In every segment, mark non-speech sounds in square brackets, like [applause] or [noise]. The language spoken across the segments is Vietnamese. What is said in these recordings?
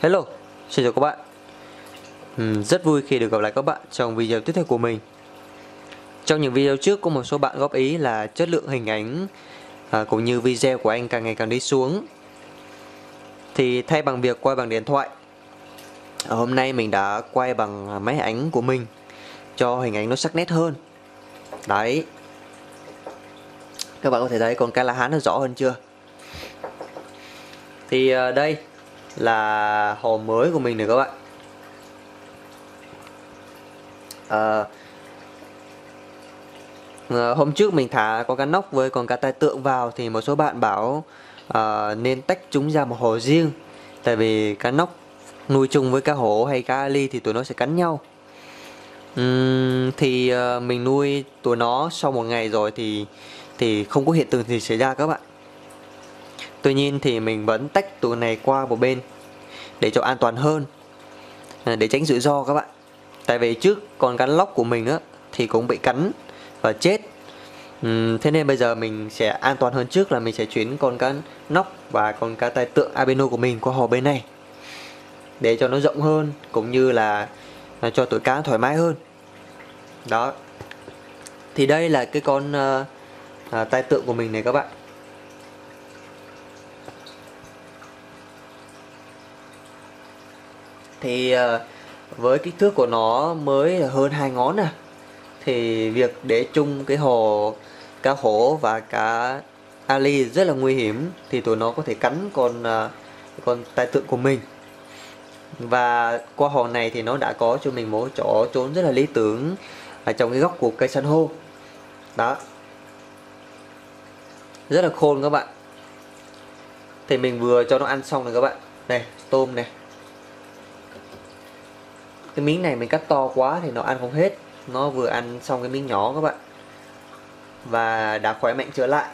Hello, xin chào các bạn. Uhm, Rất vui khi được gặp lại các bạn trong video tiếp theo của mình. Trong những video trước có một số bạn góp ý là chất lượng hình ảnh à, cũng như video của anh càng ngày càng đi xuống. Thì thay bằng việc quay bằng điện thoại Hôm nay mình đã quay bằng máy ảnh của mình Cho hình ảnh nó sắc nét hơn. Đấy. Các bạn có thể thấy con cá lá hán nó rõ hơn chưa? Thì à, đây là hồ mới của mình này các bạn. À, hôm trước mình thả con cá nóc với con cá tai tượng vào thì một số bạn bảo à, nên tách chúng ra một hồ riêng. Tại vì cá nóc nuôi chung với cá hổ hay cá ly thì tụi nó sẽ cắn nhau. Uhm, thì à, mình nuôi tụi nó sau một ngày rồi thì thì không có hiện tượng gì xảy ra các bạn. Tuy nhiên thì mình vẫn tách tụ này qua một bên để cho an toàn hơn à, để tránh rủi ro các bạn. Tại vì trước con cắn lóc của mình á thì cũng bị cắn và chết. Uhm, thế nên bây giờ mình sẽ an toàn hơn trước là mình sẽ chuyển con cá nóc và con cá tai tượng albino của mình qua hồ bên này để cho nó rộng hơn cũng như là, là cho tụi cá thoải mái hơn. Đó. Thì đây là cái con uh, uh, tai tượng của mình này các bạn. Thì ờ, với kích thước của nó mới hơn hai ngón à thì việc để chung cái hồ cá hổ và cá ali rất là nguy hiểm, thì tụi nó có thể cắn con ờ, con tai tượng của mình. Và qua hồ này thì nó đã có cho mình một chỗ trốn rất là lý tưởng ở trong cái góc của cây san hô. Đó. Rất là khôn các bạn. Thì mình vừa cho nó ăn xong rồi các bạn. Này tôm này cái miếng này mình cắt to quá thì nó ăn không hết. Nó vừa ăn xong cái miếng nhỏ các bạn. Và đã khỏe mạnh trở lại.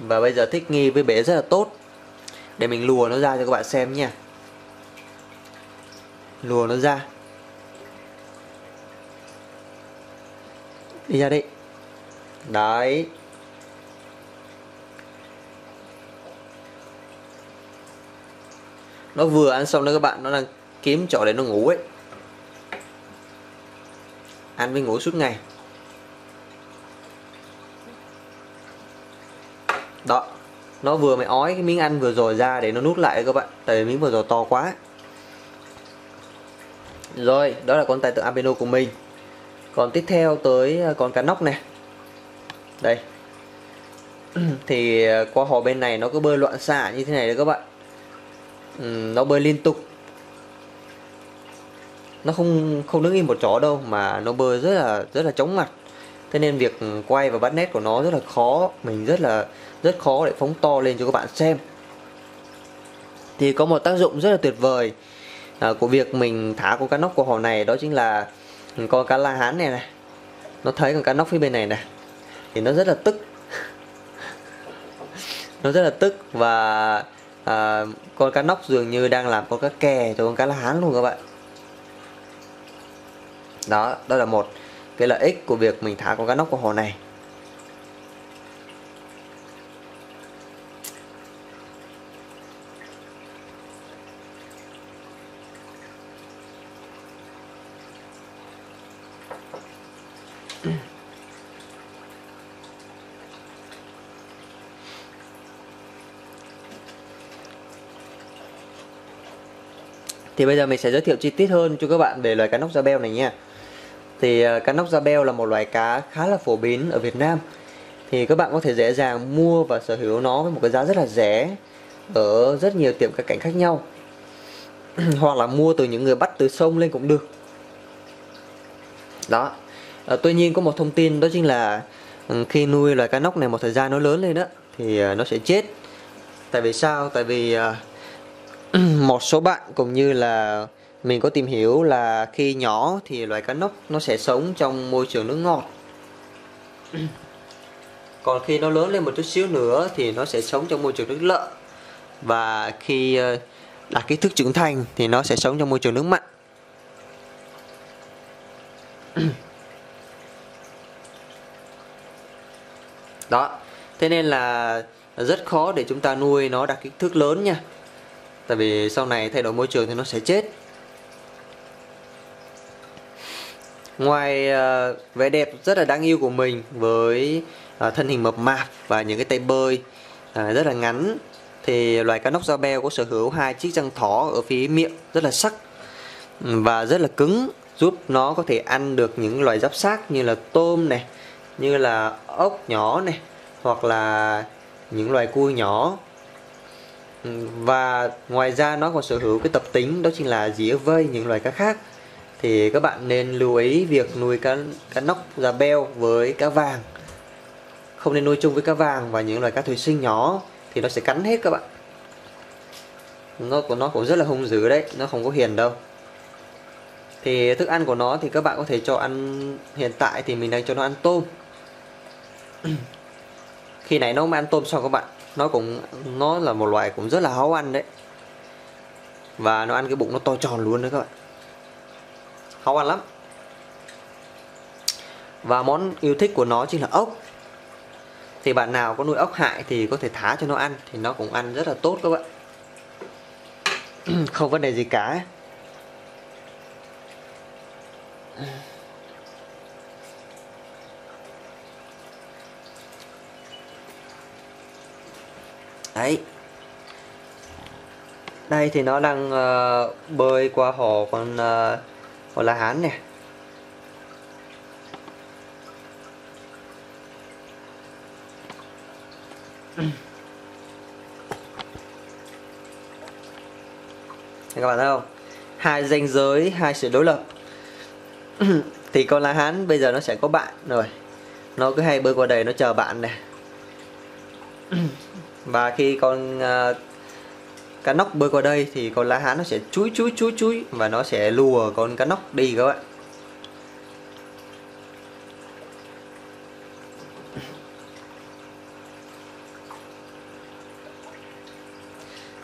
Và bây giờ thích nghi với bể rất là tốt. Để mình lùa nó ra cho các bạn xem nha. Lùa nó ra. Đi ra đi. Đấy. Nó vừa ăn xong đó các bạn. Nó đang kiếm chỗ để nó ngủ ấy ăn với ngủ suốt ngày. Đó nó vừa mới ói cái miếng ăn vừa rồi ra để nó nút lại các bạn tại vì miếng vừa rồi to quá. Rồi đó là con tài tượng albino của mình. Còn tiếp theo tới à, con cá nóc này. Đây. [clears throat] Thì à, qua hồ bên này nó cứ bơi loạn xạ như thế này đấy các bạn. Ừ, nó bơi liên tục nó không không đứng im một chỗ đâu mà nó bơi rất là rất là chóng mặt. Thế nên việc quay và bắt nét của nó rất là khó mình rất là rất khó để phóng to lên cho các bạn xem. Thì có một tác dụng rất là tuyệt vời à, của việc mình thả con cá nóc của hồ này đó chính là con cá la hán này này. Nó thấy con cá nóc phía bên này này thì nó rất là tức. [laughs] Nó rất là tức và à, con cá nóc dường như đang làm con cá kè cho con cá la hán luôn các bạn đó đó là một cái lợi ích của việc mình thả con cá nóc vào hồ này. Thì bây giờ mình sẽ giới thiệu chi tiết hơn cho các bạn về loài cá nóc da beo này nha thì ờ, cá nóc da beo là một loài cá khá là phổ biến ở Việt Nam. Thì các bạn có thể dễ dàng mua và sở hữu nó với một cái giá rất là rẻ ở rất nhiều tiệm cá cảnh khác nhau. [clears throat] Hoặc là mua từ những người bắt từ sông lên cũng được. Đó. À, tuy nhiên có một thông tin đó chính là ừ, khi nuôi loài cá nóc này một thời gian nó lớn lên đó thì ờ, nó sẽ chết. Tại vì sao? Tại vì [clears throat] một số bạn cũng như là mình có tìm hiểu là khi nhỏ thì loài cá nóc nó sẽ sống trong môi trường nước ngọt. [coughs] Còn khi nó lớn lên một chút xíu nữa thì nó sẽ sống trong môi trường nước lợ. Và khi ờ, đạt kích thước trưởng thành thì nó sẽ sống trong môi trường nước mặn. [coughs] Đó thế nên là rất khó để chúng ta nuôi nó đạt kích thước lớn nha. Tại vì sau này thay đổi môi trường thì nó sẽ chết ngoài uh, vẻ đẹp rất là đáng yêu của mình với uh, thân hình mập mạp và những cái tay bơi uh, rất là ngắn thì loài cá nóc da beo có sở hữu hai chiếc răng thỏ ở phía miệng rất là sắc và rất là cứng giúp nó có thể ăn được những loài giáp xác như là tôm này như là ốc nhỏ này hoặc là những loài cua nhỏ và ngoài ra nó còn sở hữu cái tập tính đó chính là dĩa vây những loài cá khác thì các bạn nên lưu ý việc nuôi cá cá nóc da beo với cá vàng. Không nên nuôi chung với cá vàng và những loài cá thủy sinh nhỏ thì nó sẽ cắn hết các bạn. Nó của, nó cũng rất là hung dữ đấy, nó không có hiền đâu. Thì thức ăn của nó thì các bạn có thể cho ăn, hiện tại thì mình đang cho nó ăn tôm. [clears throat] Khi nãy nó mới ăn tôm xong các bạn, nó cũng, nó là một loài cũng rất là háu ăn đấy. Và nó ăn cái bụng nó to tròn luôn đấy các bạn khó ăn lắm. Và món yêu thích của nó chính là ốc. Thì bạn nào có nuôi ốc hại thì có thể thả cho nó ăn thì nó cũng ăn rất là tốt các bạn. [clears throat] Không vấn đề gì cả. Đấy. Đây thì nó đang uh, bơi qua hồ con uh, ờ, hồ la hán nè. Các bạn thấy không? Hai danh giới hai sự đối lập. [clears throat] Thì con lá hán bây giờ nó sẽ có bạn rồi. Nó cứ hay bơi qua đây nó chờ bạn này [clears throat] và khi con uh, cá nóc bơi qua đây thì con lá hán nó sẽ chúi chúi chúi chúi và nó sẽ lùa con cá nóc đi các bạn.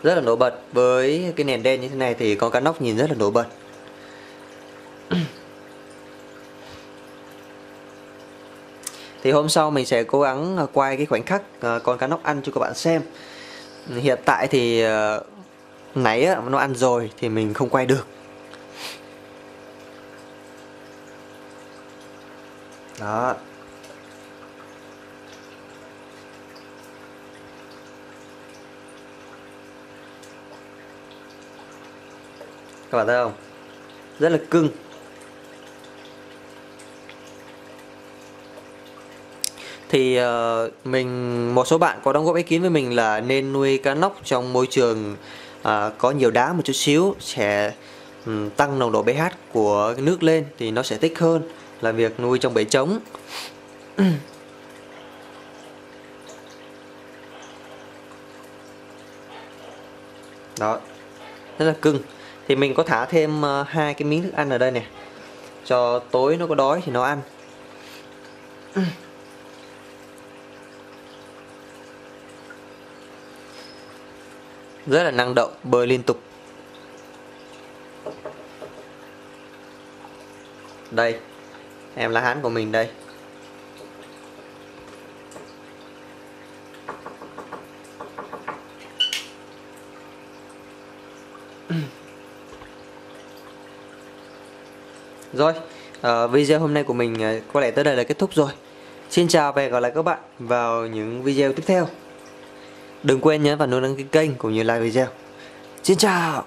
Rất là nổi bật với cái nền đen như thế này thì con cá nóc nhìn rất là nổi bật. Thì hôm sau mình sẽ cố gắng quay cái khoảnh khắc ờ, con cá nóc ăn cho các bạn xem. Hiện tại thì ờ, à, nãy nó ăn rồi thì mình không quay được. Đó. Các bạn thấy không? Rất là cưng. Thì uh, mình một số bạn có đóng góp ý kiến với mình là nên nuôi cá nóc trong môi trường uh, có nhiều đá một chút xíu sẽ um, tăng nồng độ pH của nước lên thì nó sẽ thích hơn là việc nuôi trong bể trống. [clears throat] Đó rất là cưng. Thì mình có thả thêm uh, hai cái miếng thức ăn ở đây nè cho tối nó có đói thì nó ăn. [clears throat] rất là năng động bơi liên tục đây em là hán của mình đây [clears throat] Rồi, uh, video hôm nay của mình ờ, có lẽ tới đây là kết thúc rồi. Xin chào và hẹn gặp lại các bạn vào những video tiếp theo. Đừng quên nhấn vào nút đăng ký kênh cũng như like video. Xin chào!